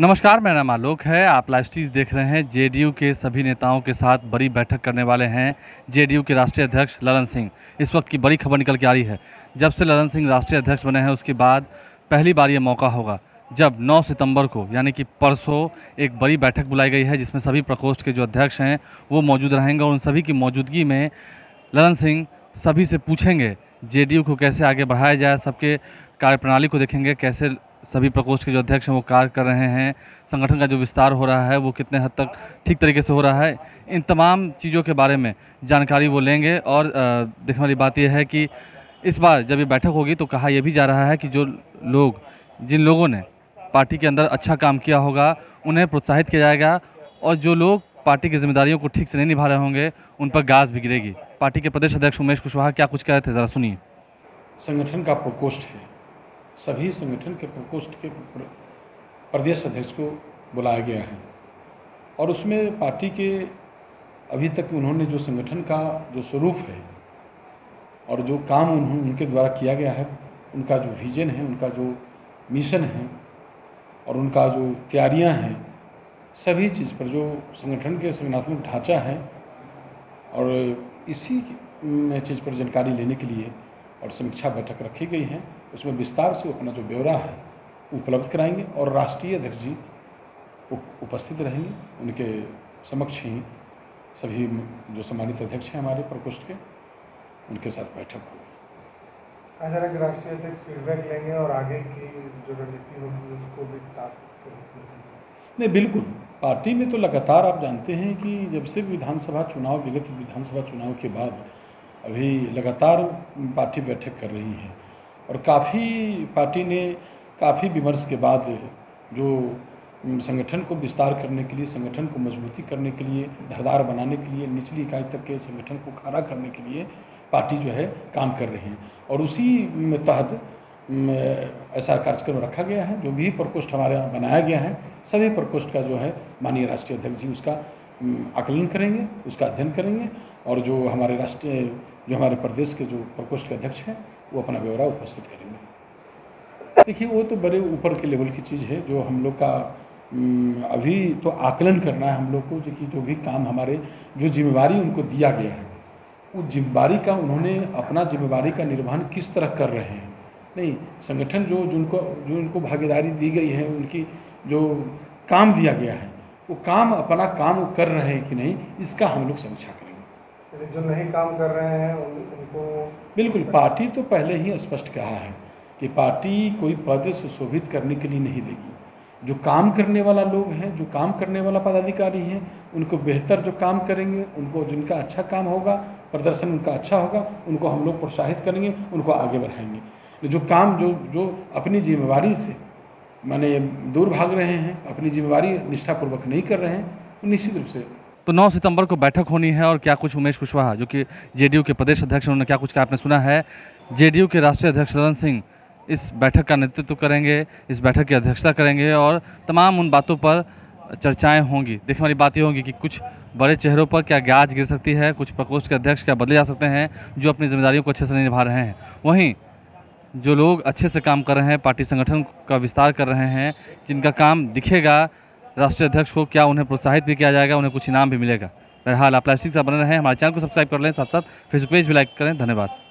नमस्कार, मेरा नाम आलोक है। आप लाइव स्टीज देख रहे हैं जेडीयू के सभी नेताओं के साथ बड़ी बैठक करने वाले हैं जेडीयू के राष्ट्रीय अध्यक्ष ललन सिंह। इस वक्त की बड़ी खबर निकल के आ रही है। जब से ललन सिंह राष्ट्रीय अध्यक्ष बने हैं, उसके बाद पहली बार ये मौका होगा। जब 9 सितंबर को, यानी कि परसों, एक बड़ी बैठक बुलाई गई है, जिसमें सभी प्रकोष्ठ के जो अध्यक्ष हैं, वो मौजूद रहेंगे और उन सभी की मौजूदगी में ललन सिंह सभी से पूछेंगे, जेडीयू को कैसे आगे बढ़ाया जाए, सबके कार्यप्रणाली को देखेंगे, कैसे सभी प्रकोष्ठ के जो अध्यक्ष हैं, वो कार्य कर रहे हैं। संगठन का जो विस्तार हो रहा है, वो कितने हद तक ठीक तरीके से हो रहा है, इन तमाम चीज़ों के बारे में जानकारी वो लेंगे। और देखने वाली बात यह है कि इस बार जब ये बैठक होगी तो कहा यह भी जा रहा है कि जो लोग, जिन लोगों ने पार्टी के अंदर अच्छा काम किया होगा, उन्हें प्रोत्साहित किया जाएगा और जो लोग पार्टी की जिम्मेदारियों को ठीक से नहीं निभा रहे होंगे, उन पर गाज भी गिरेगी। पार्टी के प्रदेश अध्यक्ष उमेश कुशवाहा क्या कुछ कह रहे थे, ज़रा सुनिए। संगठन का प्रकोष्ठ है। सभी संगठन के प्रकोष्ठ के प्रदेश अध्यक्ष को बुलाया गया है। और उसमें पार्टी के अभी तक उन्होंने जो संगठन का जो स्वरूप है और जो काम उन्होंने उनके द्वारा किया गया है, उनका जो विजन है, उनका जो मिशन है और उनका जो तैयारियाँ हैं, सभी चीज़ पर जो संगठन के संगठनात्मक ढांचा है और इसी चीज़ पर जानकारी लेने के लिए और समीक्षा बैठक रखी गई है। उसमें विस्तार से अपना जो ब्यौरा है उपलब्ध कराएँगे और राष्ट्रीय अध्यक्ष जी उपस्थित रहेंगे उनके समक्ष ही सभी जो सम्मानित अध्यक्ष हैं हमारे प्रकोष्ठ के उनके साथ बैठक होगी। अच्छा राष्ट्रीय अध्यक्ष फीडबैक लेंगे और आगे की जो रणनीति होगी उसको भी टास्क नहीं बिल्कुल। पार्टी में तो लगातार आप जानते हैं कि जब से विधानसभा चुनाव विगत विधानसभा चुनाव के बाद अभी लगातार पार्टी बैठक कर रही है और काफ़ी पार्टी ने काफ़ी विमर्श के बाद जो संगठन को विस्तार करने के लिए, संगठन को मजबूती करने के लिए, धरदार बनाने के लिए, निचली इकाई तक के संगठन को खड़ा करने के लिए पार्टी जो है काम कर रही है। और उसी तहत ऐसा कार्यक्रम रखा गया है, जो भी प्रकोष्ठ हमारे यहाँ बनाया गया है, सभी प्रकोष्ठ का जो है माननीय राष्ट्रीय अध्यक्ष जी उसका आकलन करेंगे, उसका अध्ययन करेंगे। और जो हमारे राष्ट्रीय, जो हमारे प्रदेश के जो प्रकोष्ठ के अध्यक्ष हैं वो अपना ब्यौरा उपस्थित करेंगे। देखिए वो तो बड़े ऊपर के लेवल की चीज़ है जो हम लोग का अभी तो आकलन करना है हम लोग को जो कि जो भी काम हमारे जो जिम्मेवारी उनको दिया गया है उस जिम्मेवारी का उन्होंने अपना जिम्मेवारी का निर्वहन किस तरह कर रहे हैं? नहीं संगठन जो जिनको जो उनको भागीदारी दी गई है उनकी जो काम दिया गया है वो काम अपना काम कर रहे हैं कि नहीं इसका हम लोग समीक्षा करेंगे। जो नहीं काम कर रहे हैं उन, बिल्कुल, पार्टी तो पहले ही स्पष्ट कहा है कि पार्टी कोई पद सुशोभित करने के लिए नहीं देगी। जो काम करने वाला लोग हैं, जो काम करने वाला पदाधिकारी हैं, उनको बेहतर जो काम करेंगे, उनको जिनका अच्छा काम होगा, प्रदर्शन उनका अच्छा होगा, उनको हम लोग प्रोत्साहित करेंगे, उनको आगे बढ़ाएँगे। जो काम, जो जो अपनी जिम्मेवारी से माने दूर भाग रहे हैं, अपनी जिम्मेवारी निष्ठापूर्वक नहीं कर रहे हैं निश्चित रूप से तो 9 सितंबर को बैठक होनी है और क्या कुछ उमेश कुशवाहा, जो कि जेडीयू के प्रदेश अध्यक्ष उन्होंने क्या कुछ कहा? आपने सुना है, जेडीयू के राष्ट्रीय अध्यक्ष ललन सिंह इस बैठक का नेतृत्व करेंगे, इस बैठक की अध्यक्षता करेंगे और तमाम उन बातों पर चर्चाएँ होंगी। देखने वाली बात ये होंगी कि कुछ बड़े चेहरों पर क्या गाज गिर सकती है, कुछ प्रकोष्ठ के अध्यक्ष क्या बदले जा सकते हैं, जो अपनी जिम्मेदारियों को अच्छे से निभा रहे हैं। वहीं जो लोग अच्छे से काम कर रहे हैं, पार्टी संगठन का विस्तार कर रहे हैं, जिनका काम दिखेगा राष्ट्रीय अध्यक्ष को क्या उन्हें प्रोत्साहित भी किया जाएगा, उन्हें कुछ इनाम भी मिलेगा। बहरहाल, आप प्लास्टिक से बने रहें, हमारे चैनल को सब्सक्राइब कर लें साथ साथ फेसबुक पेज भी लाइक करें। धन्यवाद।